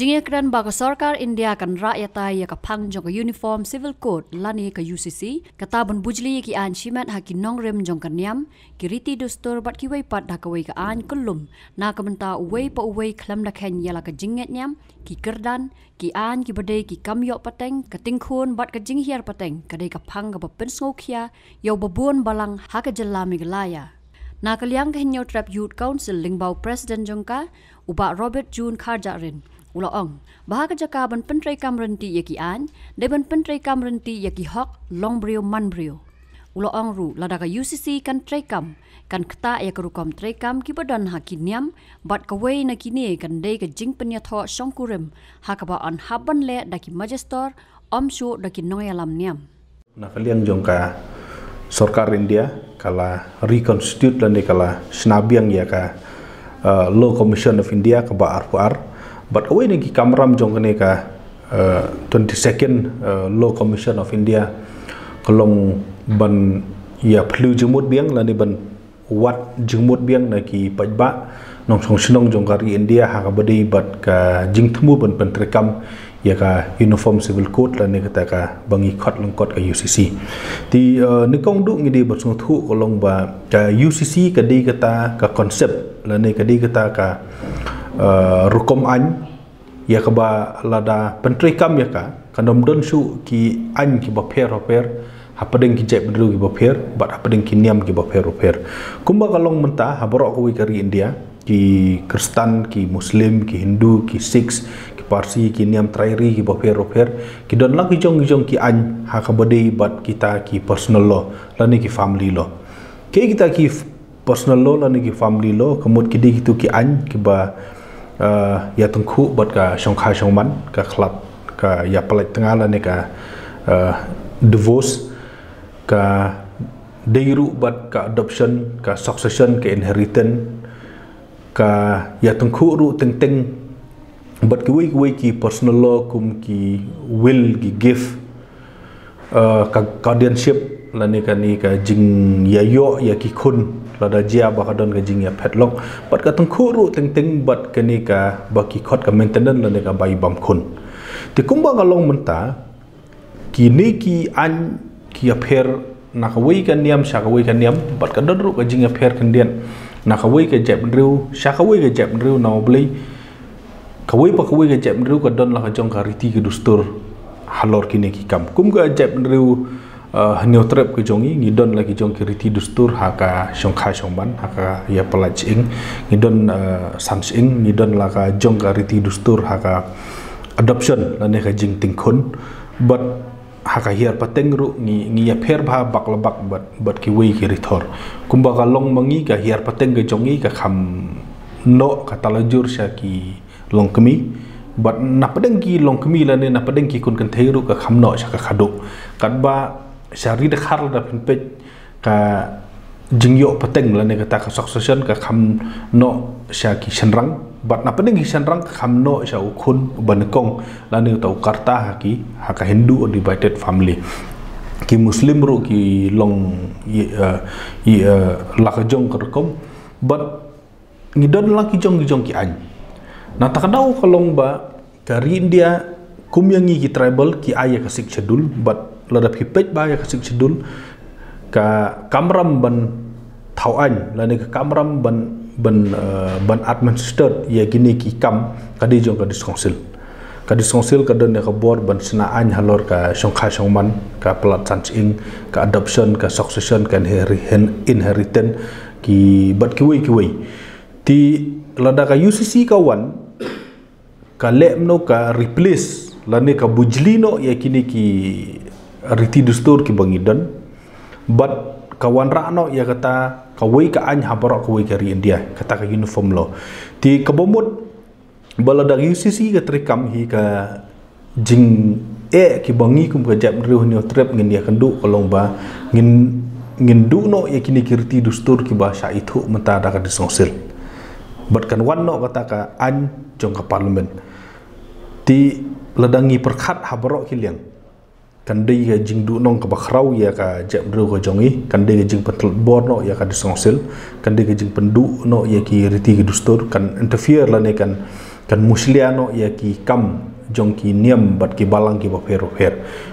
Jinge kran ba ka sarkar India kan rakyat ya ka phang ka uniform civil code lani ka UCC kata bun bujli ki an shimat ha ki rem jong kan niam ki riti dostor bat ki wei pat da ka wei ka an kulum na ka menta wei pa wei khlam da khen yala ka jinget niam ki kerdan ki an ki bade ki kam yo pateng ka ting bat ka jing hiar pateng ka dei ka phang ba pen skokya yo babun balang ha ka jalami galaya na ka liang ka hinyo trap youth council lingbau president jongka uba robert june kharjarin uloong bahaga jaka ban pentrai kamrenti yaki an de ban kamrenti yaki hok long brio man brio. Uloong ru ladaka UCC kan trai kam kan kta ya kerukom trai kam ki badan hakiniam bat kawai na kini kan de ka jing penya tho songkurim hakaba an haban le daki majestor om shu daki noyalam niam. Na kalian jongka Sarkar India kala reconstitute lan kala snabiang ya ka uh, Law Commission of India ba arpuar but away ni kamram jong kene ka uh, 22nd uh, law commission of india. Kalong ban ya plu jumut biang la ni ban wat jumut biang na ki pajba. Nong song sinong jong kari india ha ka badi bat ka jing thmu ban ban trekam ya ka uniform civil code la ni kata ka bangi khot long kot ka UCC ti uh, ni kong du ngi di sung thu kolong ba ka UCC ka di kata ka concept la ni ka di kata ka uh, rukom an ya ba lada pentri kam ya ka. Kandom don su ki an ki ba per per ha padeng ki jep dru ki ba per ba ha padeng ki niam ki ba per per kumba kalong menta ha boro ko wi kari india ki kristan ki muslim ki hindu ki sikhs ki parsi ki niam trairi ki ba per per ki don lagi jong jong ki an ha ka bat kita ki personal law lani ki family law. Ke kita ki personal law lani ki family law kemut ki di ki an ki ba ya tengku buat ka shong khai shong man ka khlap ka ya pelat tengah lah ni ka uh, divorce ka deiru buat ka adoption ka succession ka inheritance ka ya tengku ru teng teng buat ki wei ki personal law kum ki will ki gift uh, ka guardianship lah ni ka ni ka jing ya yo ya ki kun lada jia ba ka don ka jing ya petlok bat ka tengku ru teng teng bat ka ni ka ba ki khot ka maintenance la ni ka bai bam khun. Ti kum ba ka long menta ki ni ki an ki ya pher na ka wei ka niam sha ka wei ka niam bat ka don ru ka jing ya pher kan dien na ka wei ka jep riu sha ka wei ka jep riu na oblei. Ka wei pa ka wei ka jep riu ka don la ka jong ka riti ki dustur halor ki ni ki kam. Kum ka jep riu uh, trep ke jongi ngidon lagi jong ki riti dustur haka shong kha shong ban haka ya pelaj ing. Ngidon uh, sans ing ngidon la ka jong ka riti dustur haka adoption la ne ka jing ting khun. But haka hiar pateng ru ngi ngi ya pher bha bak la but but ki wei ki rithor kumba ka long mangi ka hiar pateng ke jongi ka kham no ka talajur sha ki long kemi. But na padeng ki long kemi la ne na padeng ki kun kan theiru ka kham no sha ka khadu kat ba syari de khar da pin pe ka jingyo pateng la ne ka ta ka succession ka kham no sha ki shanrang bat na paning shanrang ka kham no sha ukhun ban la ne ta karta ha ki ha ka hindu divided family. Ki muslim ru ki long i uh, i uh, la ka jong ka kom but ni don la ki jong jong ki an na ta kadau ka long ba? Ka india kumyangi ki tribal ki aya ka sik schedule but ladap hipet ba ya kasik sidul ka kamram ban thawan. La ne ka kamram ban ban uh, ban administrator ya gini ki kam ka di jong ka diskonsil ka diskonsil ka don ka board ban sna an halor ka shong kha shong man ka plat san ing ka adoption ka succession ka inheritance ki bat ki wei ki wei ti lada ka UCC ka wan ka le no ka replace. La ne ka bujli no ya kini ki riti dustur ki bangidan but kawan rakno ya kata kawai ka an habaro kawai ka India kata ka uniform lo. Ti kabomot bala dari UCC ka trikam hi ka jing e ki bangi kum ka jap riu ni trap ngin dia kendu kolong ba. Ngin ngin du no ya kini ki riti dustur ki ba sha itu menta da ka disongsil but kan wan no kata ka an jong ka parlimen. Ti ladangi perkhat habaro ki liang kan dei ga jing du nong ka bakrau ya ka jap dru ko jongi. Kan dei ga jing patul bor no ya ka disongsil kan dei ga jing pendu no ya ki riti ki dustur. Kan interfere la ne kan kan musliano ya ki kam jong ki niam bat ki balang ki ba fer fer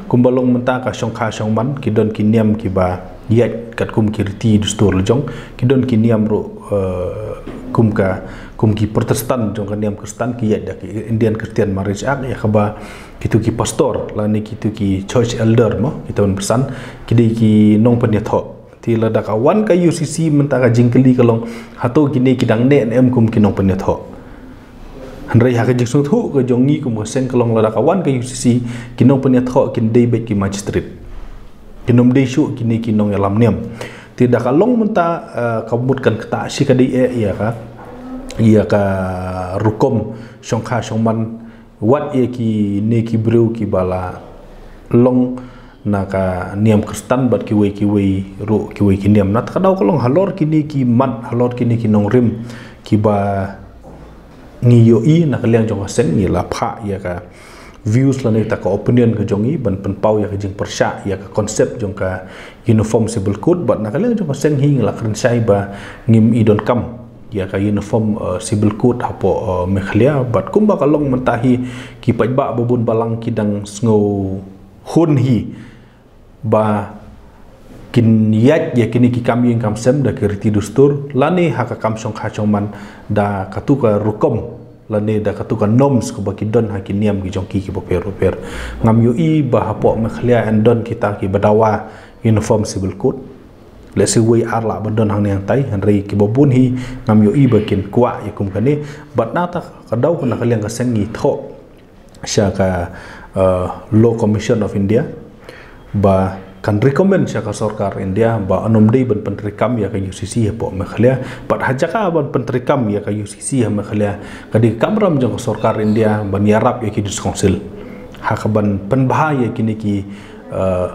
kum balong menta ka shong kha shong man ki don ki niam ki ba yet kat kum ki riti dustur jong. Ki don ki niam ro uh, kum ka kum ki protestan jong ka niam kristen ki da ki indian christian marriage act ya khaba kitu ki pastor la ni kitu ki church elder mo kita un persan ki ki nong pen tho ti la da ka wan ka ucc menta ka jingkeli kalong hato ki ne ki dang ne em kum ki nong pen tho Henry ha kajik sung thu jongi ku mo sen kelong la kawan ke UCC kinong punya tho kin dei bet ki magistrate. Kinom dei shu kini kinong yalam niam tidak kalong menta uh, kabutkan kata si kadi e iya ka iya ka rukom shong kha shong man wat ye ki ne ki breu ki bala long na ka niam kristan bat ki wei ki wei ru ki wei ki niam nat kadau kalong halor kini ki mat halor kini ki nong rim ki ba ngi yo i na kaliang jong sen ni la pha ya ka views la ni ta ka opinion ka jong i ban pen pau ya ka jing persya ya ka konsep jong ka uniform civil code but na kaliang jong sen hing la kren sai ba ngim i don kam ya ka uniform uh, civil code hapo uh, mekhlia but kumba kalong mentahi ki pajba bubun balang kidang sngo hun hi. Ba kin yat ya kini ki kam yin kam sem da kirti dustur lani ha ka kam song chong man da katuka rukom lani da katuka noms ko baki don ha ki niam ki jong ki ki per per ngam yu i ba ha po me khlia and don kita ki badawa uniform civil code. Le se we ar la ba don hang ne tai han rei ki bobun hi ngam yu i ba kin kwa ya kum kane bat na ta ka dau ko na khaliang ka sengi tho. Sha ka uh, law commission of india. Ba kan recommend siya ka sarkar India ba anom day ban pentrikam ya ka UCC ya po mekhalia pat hajaka ban pentrikam ya ka UCC ya mekhalia kadi kamram jong sarkar India ban yarap ya ki dis council. Hakaban penbahaya kini ki uh,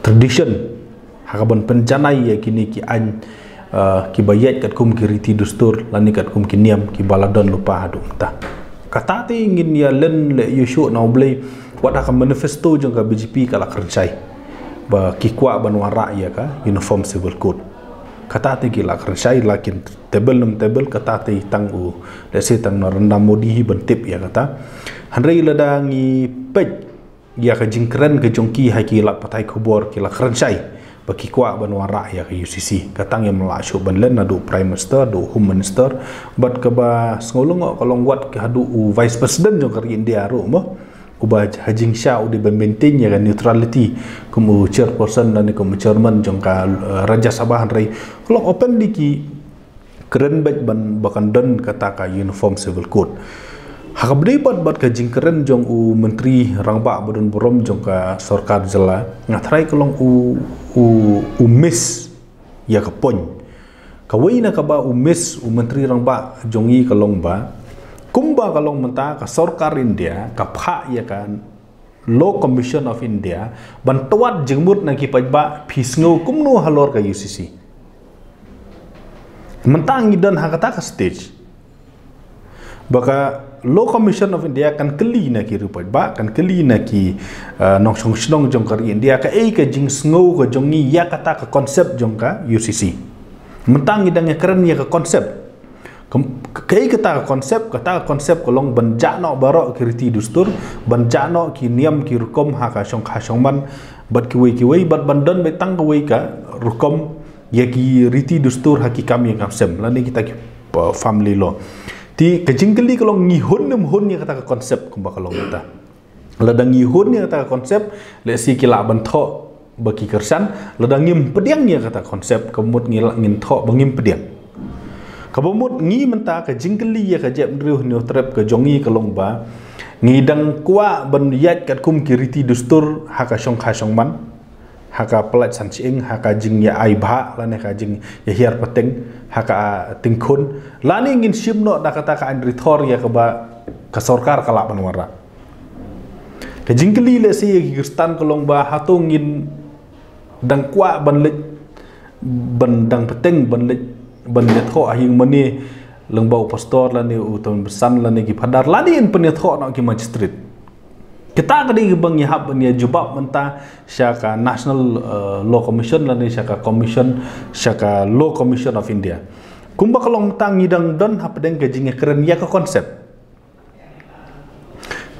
tradition. Hakaban penjanai ya kini ki an uh, ki bayat kat kum ki riti dustur lani kat kum ki niam ki baladon lupa hadu ta kata te ingin ya len le yushu na oblay wat akan manifesto jong ka BJP kala kerjai ba kikwa banwara ya ka uniform civil code. Kata te gila kerjai lakin table num table kata te tang u. Le se tang rendam modi hi bentip ya kata. Hanrei lada ngi pej. Ya ka jingkren ke jongki ha ki la patai kubor ki la kerjai. Ba kikwa banwara ya ka UCC katang yang mela shu ban len adu prime minister do home minister. Bat ka ba ngolong kolong wat ke hadu vice president jong kari india ro mo kuba hajing sha udi ba maintain ya neutrality kumu chairperson dan kumu chairman jong ka uh, raja sabah rai kalau open di ki keren bet ban bakan don kata ka uniform civil code. Hak beri bat ka jing keren jong u menteri rangba badun borom jong ka sarkar jela ngatrai kolong u u u miss ya ka pon kawai na ka ba u miss u menteri rangba jongi kolong ba kumba kalong menta ka sarkar India ka pha ya kan Law Commission of India bantuat jengmut na kipajba pisngo kumno halor ka UCC mentang idan hakata ka stage. Baka Law Commission of India kan keli na ki rupajba kan keli na ki uh, nong song song jong ka India ka ei ka jing sngo ka jongi ya kata ka konsep jong ka UCC mentang idan ya keren ya ka konsep kai kata konsep kata konsep kolong benjano barok kiriti dustur benjano ki niam ki rukom ha ka bat ki wei bat bandon be tang wei ka rukom ya riti dustur ha yang kapsem la ni kita ki family law. Ti kejingkeli kolong ngi hun nem hun ya kata konsep kumba kolong kita. La dang ngi hun kata konsep le si ki la ban baki kersan la dang ngim pediang ya kata konsep kemut ngil ngin tho kabumut ngi menta ka jingkeli ya ka jep driu ni trap ka jongi ka longba. Ngi dang kwa ban yat kat kum kiriti dustur ha ka shong kha shong man. Ha ka plat san ching ha ka jing ya ai bha la ne ka jing ya hiar pateng ha ka ting khun. La ni ngin shim no da kata ka andri thor ya ka ba ka sarkar kala ban wara ka jingkeli le si ya kristan ka longba ha to ngin dang kwa ban le ban dang pateng ban le bende tho ahing mani lengbau pastor lani uton bersan lani ki padar lani in pene tho na ki magistrate kita kadi bang ya hab ni jubab menta syaka national uh, law commission lani syaka commission syaka law commission of india. Kumba kalong tang ngidang don hap deng gajing keren ya ka konsep.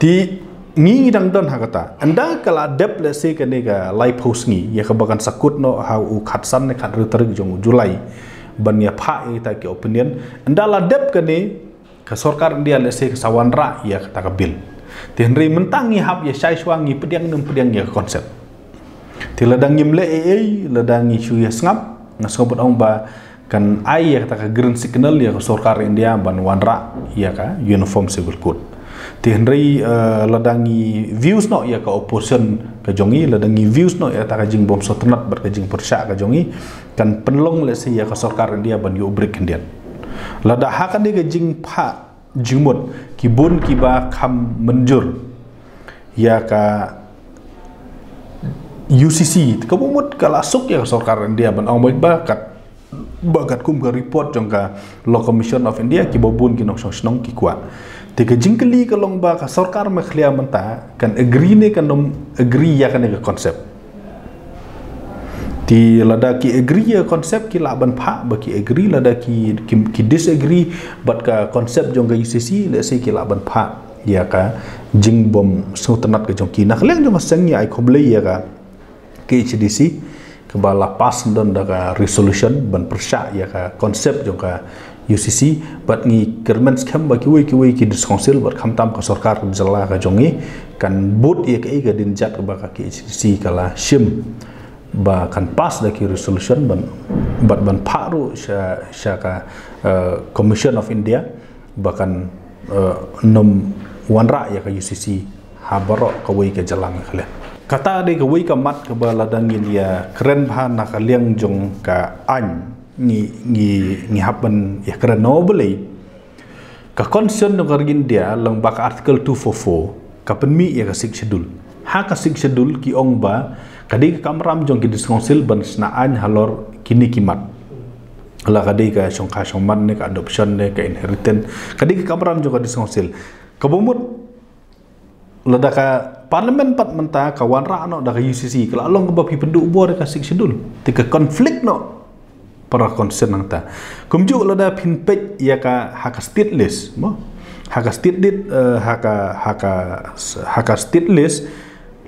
Ti ngi dang don hakata anda kala dep le se ke ne ga lai post ngi ya ka bagan sakut no ha u khat san ne khat rutar jong julai ban ya pha e ta ke opinion. Anda la dep ke ne ka sarkar india le se sawan ra ya ka ta bil. Ti henry mentang ngi hab ya sai swang ngi pediang nem pediang ya konsep. Ti la dang ngim le e e la dang ngi chu ya ngap ngas ko ong ba kan ai ya ka green signal ya ka sarkar india ban wan ra ya ka uniform civil code ti henry uh, ladangi views no ya ka opposition ka jongi ladangi views no ya ta ka jing bom sotnat ber ka jing persya ka jongi kan penlong le si ya ka sarkar india ban yu break kendian lada ha kan ka jing pha jingmut ki bun ki ba kham menjur. Ya ka UCC ka bumut ka lasuk ya ka sarkar india ban. Ong ba kat bagat kum ka report jong ka law commission of india ki bobun ki nok song ki kwa Tiga jingkeli ke long ba ka sarkar me khlia menta kan agree ne kan nom agree ya kan ke konsep. Ti lada ki agree ya konsep ki la ban pha ba ki agree lada ki ki, disagree but ka konsep jong ga UCC le se ki la ban pha ya ka jing bom so ke jong ki nak leng jong seng ya ai khoble ya ka ke HDC ke pas don da ka resolution ban persya ya ka konsep jong ka UCC but ni kermen skam ba ki ki ki diskonsil ber kham tam ka sarkar jala ka jongi. Kan bot ye ke ga din jat ba ka ki HCC kala shim ba kan pas da ki resolution ban but ban paru sha sha ka uh, commission of india bahkan uh, nom wanra ya ka UCC ha baro ka wei ka jalang khala kata de ka wei ka mat ka ba ya keren bha na ka liang jong ka an ngi ngi ngi happen ya kera nobly ka concern no gargin dia lang bak article 244 ka penmi ya ka sik schedule. Ha ka sik schedule ki ong ba kadi ka kamram jong ki diskonsil ban snaan halor kini kimat. Ala kadi ka song ka song man ne ka adoption ne ka inheritance. Kadi ka kamram jong ka diskonsil ka bomut ka parlimen pat menta ka wanra no da ka UCC kala long ka ba pi penduk bo ka sik schedule. Tika konflik no para concern nang ta kumju lo da pin page ya ka haka state list mo? Haka state dit uh, haka haka haka state list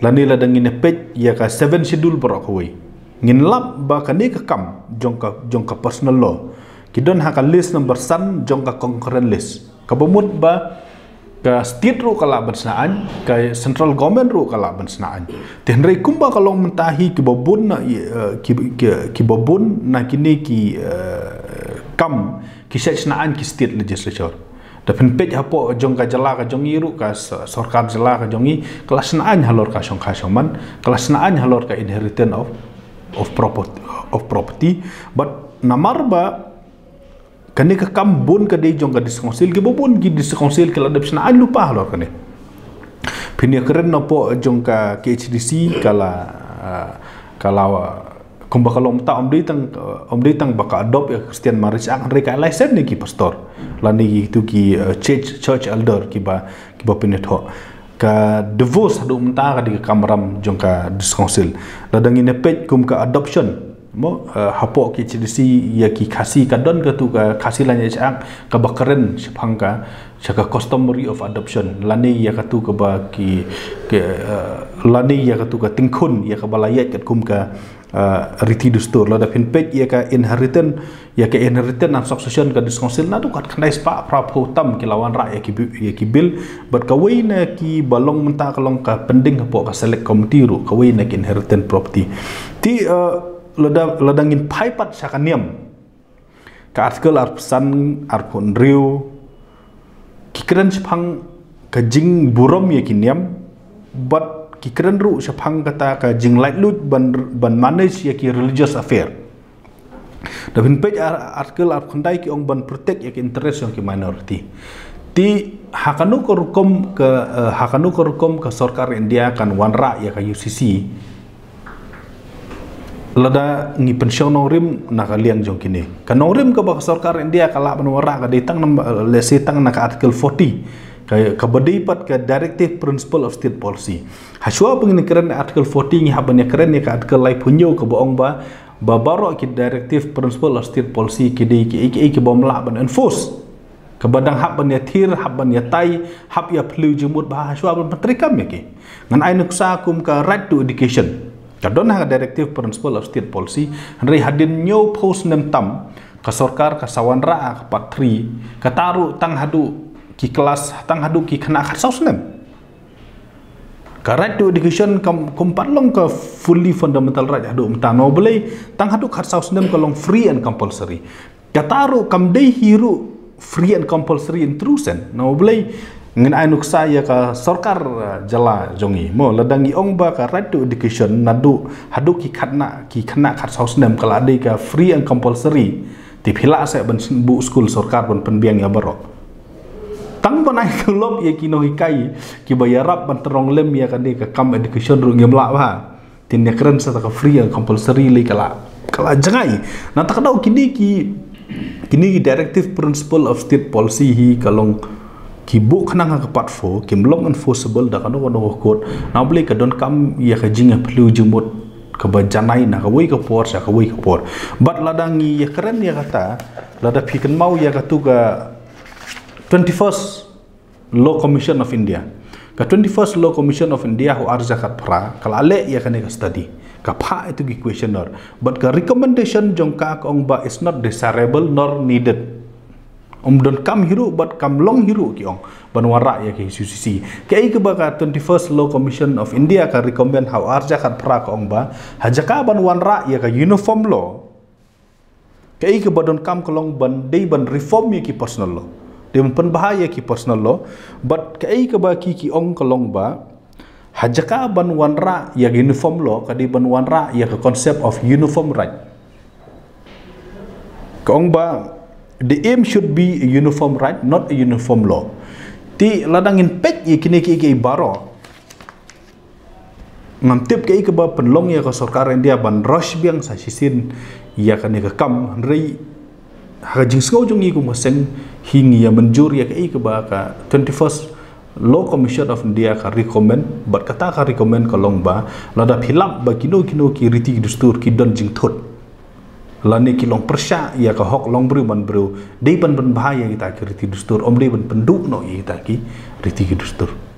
lani la dangin page ya ka seven schedule pro ko wi ngin lap ba ka ni ka kam jong ka jong ka personal law. Kidon haka list number san jong ka concurrent list. Ka bomut ba ke state ru kala bensanaan ke central government ru kala bensanaan ten rei kumba kalau mentahi ki babun na eh, ki ki babun na kini ki eh, kam ki sechnaan ki state legislature. Da pen pej hapo jong ka jala ka jong iru ka sarkar jala ka jongi kelas naan halor ka song ka man kelas naan halor ka inheritance of of property of property. But namar ba kani ka kam bon ka dei jong ka diskonsil ke bon ki diskonsil ke ladap sna an lupa lo kani pini keren no po jong ka KHDC kala uh, kala kumba kalom ta om dei tang om dei tang baka adop ya Christian Maris ang reka license ni ki pastor. Lani tu ki uh, church church elder ki ba ki ba pini tho ka divorce hadu menta ka di kamram jong ka diskonsil ladang ini page kum ka adoption mo uh, hapo ki chidisi ya ki khasi ka don ka tu ka khasi la nya ka bakaren sepang ka chaka customary of adoption. Lani ya ka tu ka ba ki ke uh, lani ya ka tu ka tingkun ya ka balayat ka kum ka uh, riti dustur la da pin pet ya ka inheritance ya ka inheritance and succession ka diskonsil. Na tu ka khnai spa pra pho tam ki lawan ra ya ki ya ki bil. But ka na ki balong menta ka long ka pending po ka select committee ru ka na ki inheritance property. Ti uh, lada ladangin paipat sakaniam ka artikel arpsan arpon riu. Kikren sepang ka jing burom ye kiniam but kikren ru sepang kata ka jing light lut ban ban manage ye ki religious affair. Da bin pej artikel arpondai ki ong ban protect ye ki interest yang ki minority. Ti hakanu ko rukom ke uh, hakanu ko rukom ke sarkar india kan wanra ye ka ucc lada ngi pension nong rim na kalian jong kini. Kan nong rim ke bakal sarkar India kalau menwara ka ditang nam nak artikel 40 kaya kabadi pat ke directive principle of state policy. Haswa pengini keren artikel 40 ngi habanya keren ni ka artikel lai punyo ke boong ba. Babaro ki directive principle of state policy ki di ki ki ki bom la ban enforce. Kebadang hab ban ya thir, hab ban ya tai, hab ya pelu jemut bah shwa ban menteri kam ya ki. Ngan ai nuk sa kum ka right to education. Ha directive principle of state policy, henry hadin nyo post nem tam ka sarkar ka sawan ra ka patri ka taru tang hadu ki kelas tang hadu ki kena nem. Ka right to education kam kumpat long ka fully fundamental right hadu umta no boleh tang hadu khat saus nem ka long free and compulsory. Ka taru kam dei hiru free and compulsory intrusion no boleh ngin ai nuk saya ka sarkar uh, jala jongi. Mo ladangi ong ba ka right to education nadu hadu ki khatna ki khana khat saus nem kala dei ka free and compulsory. Ti phila sa ban bu school sarkar ban penbiang ya baro. Tang ban ai kelop ye ki no hikai ki bayarap ban terong lem ya kan ka kam education ru ngem la ba. Tin ne keren sa ka free and compulsory le kala kala jangai. Na tak dau kini ki kini directive principle of state policy hi kalong ki bu khana nga kapat fo ki mlong enforceable da kanu kono kot. Na bli ka don kam ya ka jinga plu jumut ka ba janai na ka wei ka por sa ka wei ka por but ladangi ya keren ya kata. Lada pikan mau ya ka tu ka 21st law commission of india. Ka 21st law commission of india ho arja kat pra kala ale ya ka ka study. Ka pha itu ki questioner but ka recommendation jong ka ong ba is not desirable nor needed om don kam hiru but kam long hiru ki ong ban wara ya ki susi ke ai ke ba ka 21st law commission of india ka recommend how arja kat pra ka ong ba. Hajaka ban wanra ya ka uniform law. Ke ai ke ba don kam kolong ban dei ban reform ya ki personal law. Dia pen bahaya ki personal law. But ke ai ke ba ki ki ong kolong ba hajaka ban wanra ya uniform law kadi ban wanra ya ke concept of uniform right. Kong ba the aim should be a uniform right not a uniform law. Ti ladangin pet ye kini ki ki baro. Ngam tip ke ke ba penlong ya ke sarkar india ban rush biang sa sisin. Ya kan ke kam rei. Ha jing sko jung ku maseng hingi ya menjur ya ke ke ba ka 21st Law Commission of India ka recommend but kata ka recommend ka long ba lada philap ba kino kino ki riti dustur ki don jing thot lani ki long persya ya ka hok long bru man bru dei ban ban bahaya kita ki riti dustur. Om dei ban penduk no kita ki riti dustur